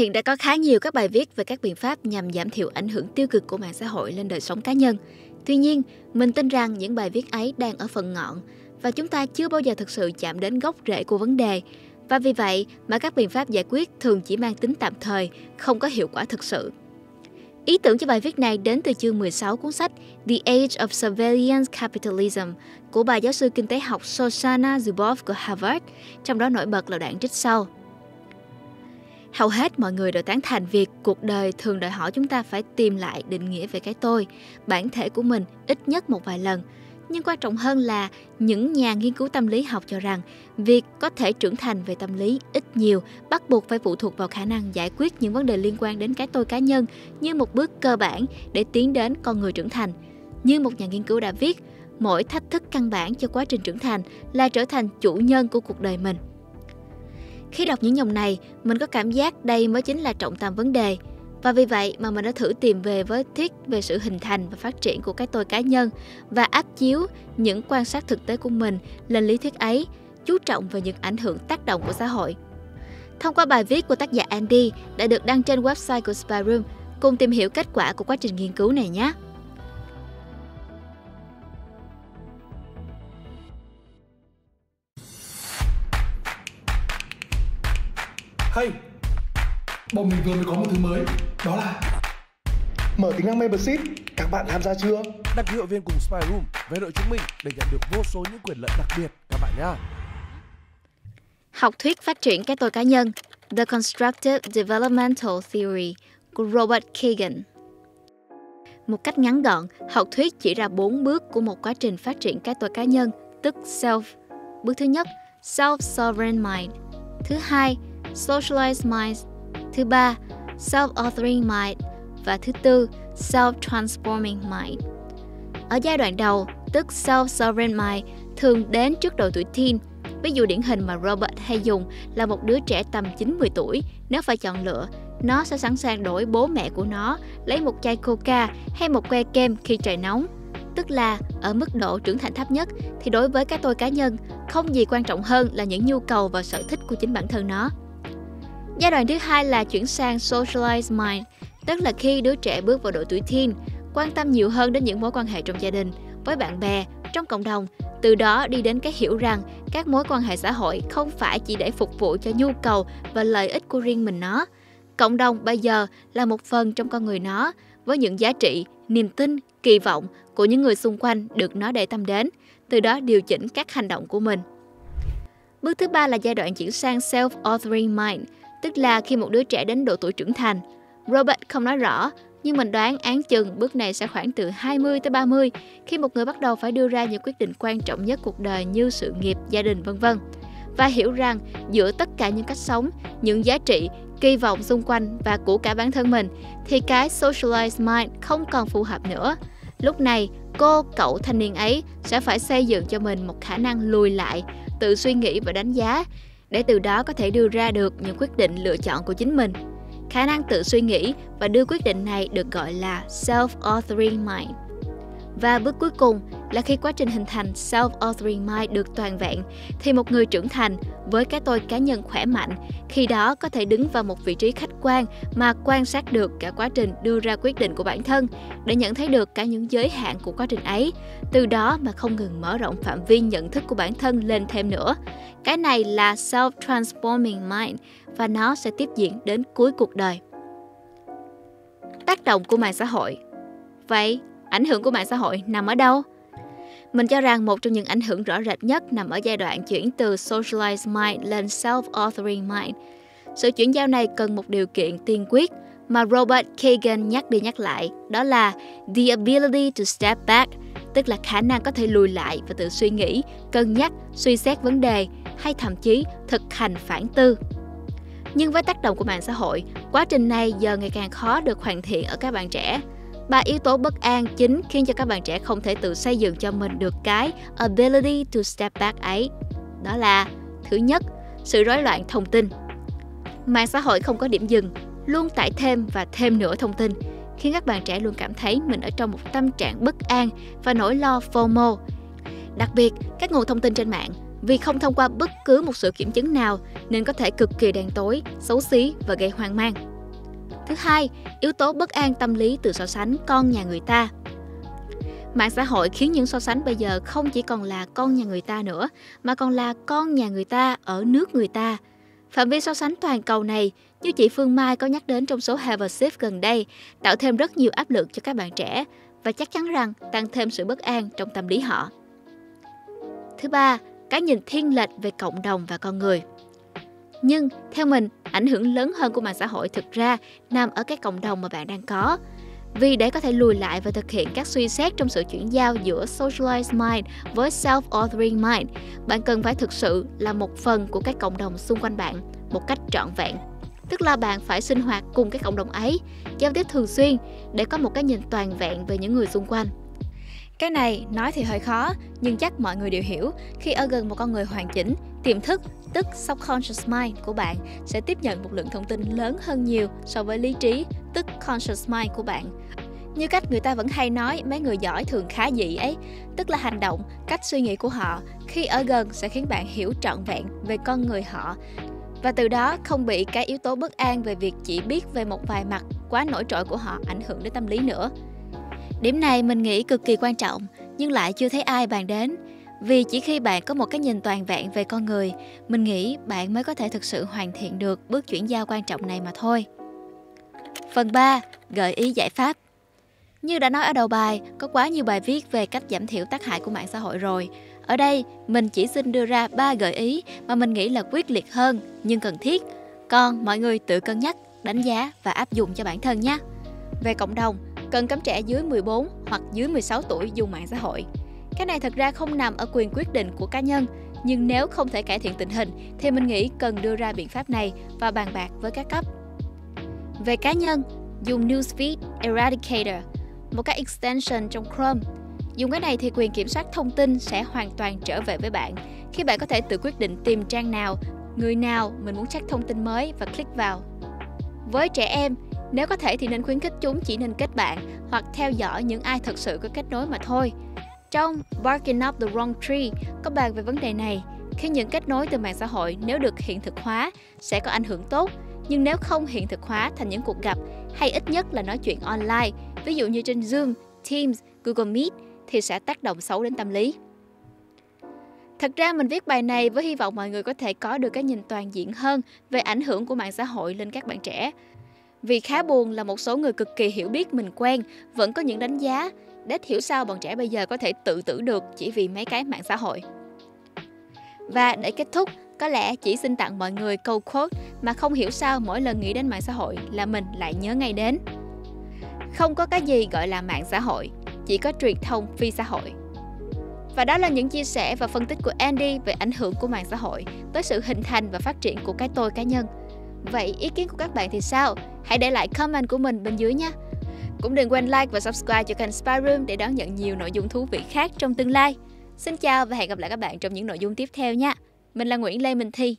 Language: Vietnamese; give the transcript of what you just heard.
Hiện đã có khá nhiều các bài viết về các biện pháp nhằm giảm thiểu ảnh hưởng tiêu cực của mạng xã hội lên đời sống cá nhân. Tuy nhiên, mình tin rằng những bài viết ấy đang ở phần ngọn và chúng ta chưa bao giờ thực sự chạm đến gốc rễ của vấn đề. Và vì vậy mà các biện pháp giải quyết thường chỉ mang tính tạm thời, không có hiệu quả thực sự. Ý tưởng cho bài viết này đến từ chương 16 cuốn sách The Age of Surveillance Capitalism của bà giáo sư kinh tế học Shoshana Zuboff của Harvard, trong đó nổi bật là đoạn trích sau. Hầu hết mọi người đều tán thành việc cuộc đời thường đòi hỏi chúng ta phải tìm lại định nghĩa về cái tôi, bản thể của mình ít nhất một vài lần. Nhưng quan trọng hơn là những nhà nghiên cứu tâm lý học cho rằng việc có thể trưởng thành về tâm lý ít nhiều bắt buộc phải phụ thuộc vào khả năng giải quyết những vấn đề liên quan đến cái tôi cá nhân như một bước cơ bản để tiến đến con người trưởng thành. Như một nhà nghiên cứu đã viết, mỗi thách thức căn bản cho quá trình trưởng thành là trở thành chủ nhân của cuộc đời mình khi đọc những dòng này, mình có cảm giác đây mới chính là trọng tâm vấn đề. Và vì vậy mà mình đã thử tìm về với thuyết về sự hình thành và phát triển của cái tôi cá nhân và áp chiếu những quan sát thực tế của mình lên lý thuyết ấy, chú trọng về những ảnh hưởng tác động của xã hội. Thông qua bài viết của tác giả Andy đã được đăng trên website của Spyroom, cùng tìm hiểu kết quả của quá trình nghiên cứu này nhé. Bọn mình vừa mới có một thứ mới, đó là Mở tính năng membership, các bạn tham gia chưa? Đăng ký hội viên cùng Spy Room về đội chúng mình để nhận được vô số những quyền lợi đặc biệt các bạn nhé. Học thuyết phát triển cái tôi cá nhân The Constructive Developmental Theory của Robert Kagan Một cách ngắn gọn, học thuyết chỉ ra bốn bước của một quá trình phát triển cái tôi cá nhân, tức self. Bước thứ nhất, self-sovereign mind. Thứ hai, Socialized Mind, thứ ba Self-Authoring Mind và thứ tư Self-Transforming Mind. Ở giai đoạn đầu, tức Self-Sovereign Mind, thường đến trước độ tuổi teen. Ví dụ điển hình mà Robert hay dùng là một đứa trẻ tầm 9-10 tuổi, nếu phải chọn lựa, nó sẽ sẵn sàng đổi bố mẹ của nó, lấy một chai coca hay một que kem khi trời nóng. Tức là ở mức độ trưởng thành thấp nhất thì đối với cái tôi cá nhân, không gì quan trọng hơn là những nhu cầu và sở thích của chính bản thân nó. Giai đoạn thứ hai là chuyển sang socialized mind, tức là khi đứa trẻ bước vào độ tuổi teen, quan tâm nhiều hơn đến những mối quan hệ trong gia đình, với bạn bè, trong cộng đồng, từ đó đi đến cái hiểu rằng các mối quan hệ xã hội không phải chỉ để phục vụ cho nhu cầu và lợi ích của riêng mình nó. Cộng đồng bây giờ là một phần trong con người nó, với những giá trị, niềm tin, kỳ vọng của những người xung quanh được nó để tâm đến, từ đó điều chỉnh các hành động của mình. Bước thứ ba là giai đoạn chuyển sang self-authoring mind, tức là khi một đứa trẻ đến độ tuổi trưởng thành. Robert không nói rõ, nhưng mình đoán án chừng bước này sẽ khoảng từ 20 tới 30 khi một người bắt đầu phải đưa ra những quyết định quan trọng nhất cuộc đời như sự nghiệp, gia đình vân vân và hiểu rằng giữa tất cả những cách sống, những giá trị, kỳ vọng xung quanh và của cả bản thân mình thì cái socialized mind không còn phù hợp nữa. Lúc này, cô, cậu thanh niên ấy sẽ phải xây dựng cho mình một khả năng lùi lại, tự suy nghĩ và đánh giá để từ đó có thể đưa ra được những quyết định lựa chọn của chính mình. Khả năng tự suy nghĩ và đưa quyết định này được gọi là self-authoring mind. Và bước cuối cùng là khi quá trình hình thành self-authoring mind được toàn vẹn, thì một người trưởng thành với cái tôi cá nhân khỏe mạnh, khi đó có thể đứng vào một vị trí khách quan mà quan sát được cả quá trình đưa ra quyết định của bản thân, để nhận thấy được cả những giới hạn của quá trình ấy. Từ đó mà không ngừng mở rộng phạm vi nhận thức của bản thân lên thêm nữa. Cái này là self-transforming mind và nó sẽ tiếp diễn đến cuối cuộc đời. Tác động của mạng xã hội. Vậy, ảnh hưởng của mạng xã hội nằm ở đâu? Mình cho rằng một trong những ảnh hưởng rõ rệt nhất nằm ở giai đoạn chuyển từ socialized mind lên self-authoring mind. Sự chuyển giao này cần một điều kiện tiên quyết mà Robert Kagan nhắc đi nhắc lại, đó là the ability to step back, tức là khả năng có thể lùi lại và tự suy nghĩ, cân nhắc, suy xét vấn đề hay thậm chí thực hành phản tư. Nhưng với tác động của mạng xã hội, quá trình này giờ ngày càng khó được hoàn thiện ở các bạn trẻ Ba yếu tố bất an chính khiến cho các bạn trẻ không thể tự xây dựng cho mình được cái ability to step back ấy. Đó là thứ nhất, sự rối loạn thông tin. Mạng xã hội không có điểm dừng, luôn tải thêm và thêm nữa thông tin, khiến các bạn trẻ luôn cảm thấy mình ở trong một tâm trạng bất an và nỗi lo FOMO. Đặc biệt, các nguồn thông tin trên mạng vì không thông qua bất cứ một sự kiểm chứng nào nên có thể cực kỳ đen tối, xấu xí và gây hoang mang. Thứ hai, yếu tố bất an tâm lý từ so sánh con nhà người ta. Mạng xã hội khiến những so sánh bây giờ không chỉ còn là con nhà người ta nữa, mà còn là con nhà người ta ở nước người ta. Phạm vi so sánh toàn cầu này, như chị Phương Mai có nhắc đến trong số Have a Sip gần đây, tạo thêm rất nhiều áp lực cho các bạn trẻ và chắc chắn rằng tăng thêm sự bất an trong tâm lý họ. Thứ ba, cái nhìn thiên lệch về cộng đồng và con người. Nhưng theo mình, ảnh hưởng lớn hơn của mạng xã hội thực ra nằm ở các cộng đồng mà bạn đang có. Vì để có thể lùi lại và thực hiện các suy xét trong sự chuyển giao giữa socialized mind với self-authoring mind, bạn cần phải thực sự là một phần của các cộng đồng xung quanh bạn một cách trọn vẹn. Tức là bạn phải sinh hoạt cùng các cộng đồng ấy, giao tiếp thường xuyên để có một cái nhìn toàn vẹn về những người xung quanh. Cái này nói thì hơi khó, nhưng chắc mọi người đều hiểu khi ở gần một con người hoàn chỉnh, tiềm thức, tức subconscious mind của bạn sẽ tiếp nhận một lượng thông tin lớn hơn nhiều so với lý trí, tức conscious mind của bạn. Như cách người ta vẫn hay nói mấy người giỏi thường khá dị ấy, tức là hành động, cách suy nghĩ của họ khi ở gần sẽ khiến bạn hiểu trọn vẹn về con người họ và từ đó không bị cái yếu tố bất an về việc chỉ biết về một vài mặt quá nổi trội của họ ảnh hưởng đến tâm lý nữa. Điểm này mình nghĩ cực kỳ quan trọng, nhưng lại chưa thấy ai bàn đến. Vì chỉ khi bạn có một cái nhìn toàn vẹn về con người, mình nghĩ bạn mới có thể thực sự hoàn thiện được bước chuyển giao quan trọng này mà thôi. Phần 3. Gợi ý giải pháp Như đã nói ở đầu bài, có quá nhiều bài viết về cách giảm thiểu tác hại của mạng xã hội rồi. Ở đây, mình chỉ xin đưa ra ba gợi ý mà mình nghĩ là quyết liệt hơn nhưng cần thiết. Còn mọi người tự cân nhắc, đánh giá và áp dụng cho bản thân nhé. Về cộng đồng, cần cấm trẻ dưới 14 hoặc dưới 16 tuổi dùng mạng xã hội. Cái này thật ra không nằm ở quyền quyết định của cá nhân, nhưng nếu không thể cải thiện tình hình thì mình nghĩ cần đưa ra biện pháp này và bàn bạc với các cấp. Về cá nhân, dùng Newsfeed Eradicator, một cái extension trong Chrome. Dùng cái này thì quyền kiểm soát thông tin sẽ hoàn toàn trở về với bạn khi bạn có thể tự quyết định tìm trang nào, người nào mình muốn check thông tin mới và click vào. Với trẻ em, nếu có thể thì nên khuyến khích chúng chỉ nên kết bạn hoặc theo dõi những ai thật sự có kết nối mà thôi. Trong Barking Up the Wrong Tree có bàn về vấn đề này, khi những kết nối từ mạng xã hội nếu được hiện thực hóa sẽ có ảnh hưởng tốt, nhưng nếu không hiện thực hóa thành những cuộc gặp hay ít nhất là nói chuyện online, ví dụ như trên Zoom, Teams, Google Meet thì sẽ tác động xấu đến tâm lý. Thật ra mình viết bài này với hy vọng mọi người có thể có được cái nhìn toàn diện hơn về ảnh hưởng của mạng xã hội lên các bạn trẻ vì khá buồn là một số người cực kỳ hiểu biết mình quen vẫn có những đánh giá đết hiểu sao bọn trẻ bây giờ có thể tự tử được chỉ vì mấy cái mạng xã hội. Và để kết thúc, có lẽ chỉ xin tặng mọi người câu quote mà không hiểu sao mỗi lần nghĩ đến mạng xã hội là mình lại nhớ ngay đến. Không có cái gì gọi là mạng xã hội, chỉ có truyền thông phi xã hội. Và đó là những chia sẻ và phân tích của Andy về ảnh hưởng của mạng xã hội tới sự hình thành và phát triển của cái tôi cá nhân. Vậy ý kiến của các bạn thì sao? Hãy để lại comment của mình bên dưới nhé. Cũng đừng quên like và subscribe cho kênh Spy Room để đón nhận nhiều nội dung thú vị khác trong tương lai. Xin chào và hẹn gặp lại các bạn trong những nội dung tiếp theo nha. Mình là Nguyễn Lê Minh Thi.